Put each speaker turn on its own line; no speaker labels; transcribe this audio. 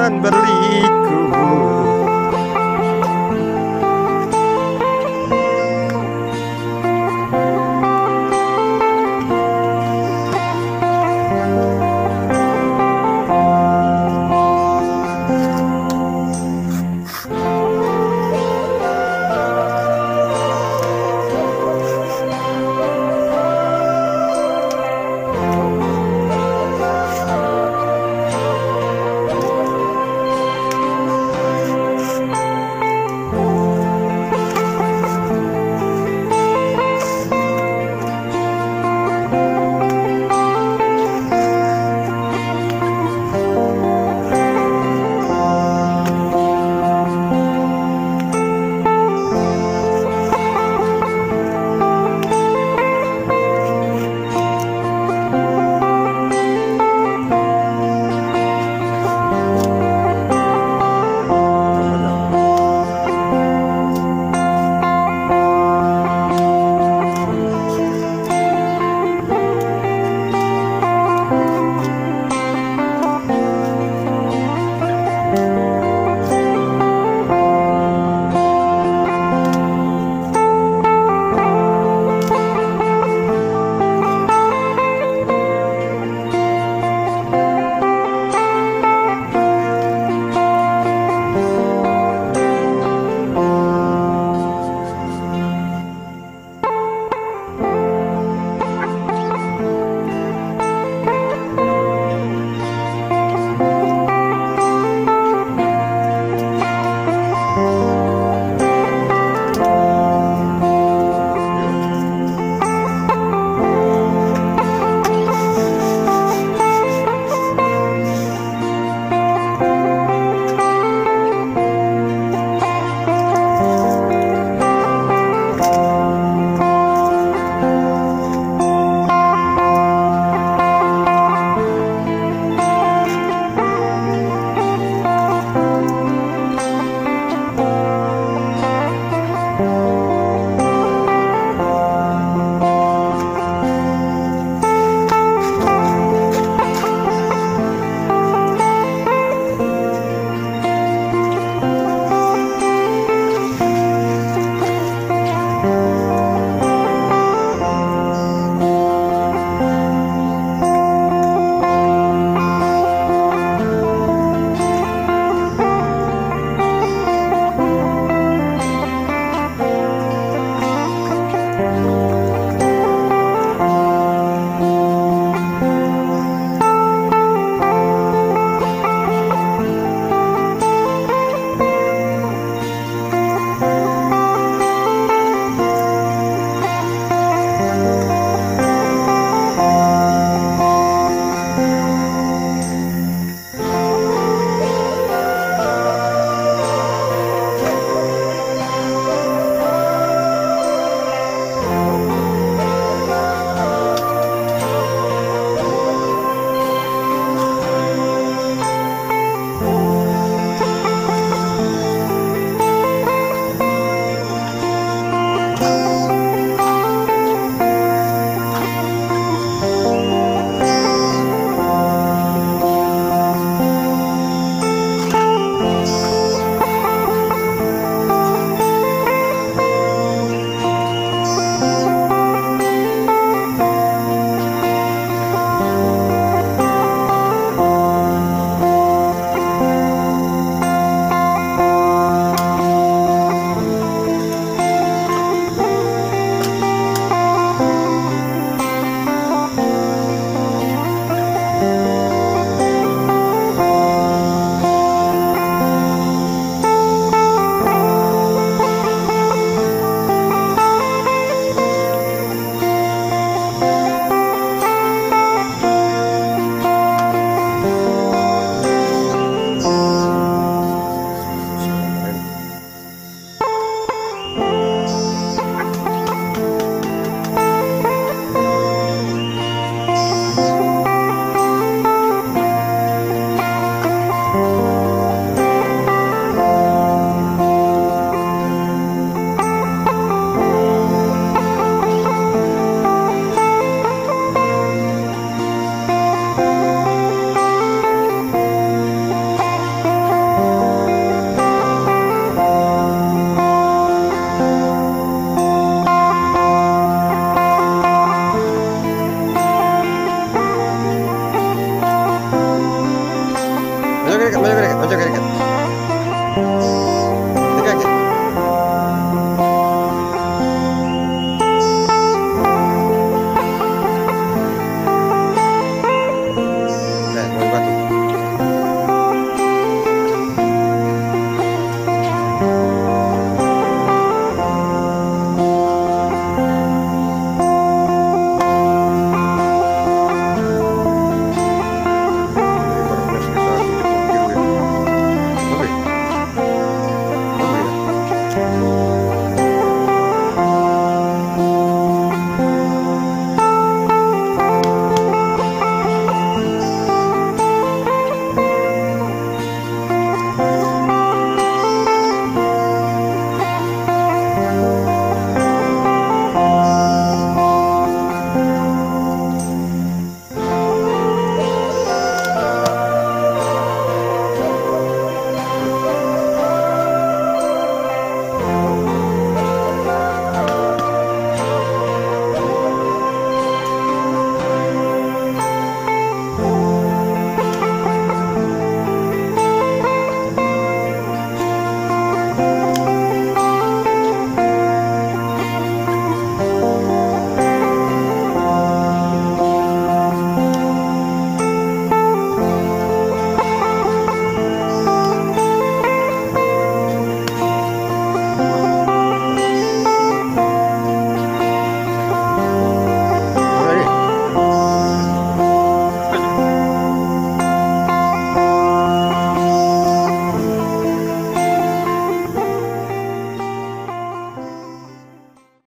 Dan berliku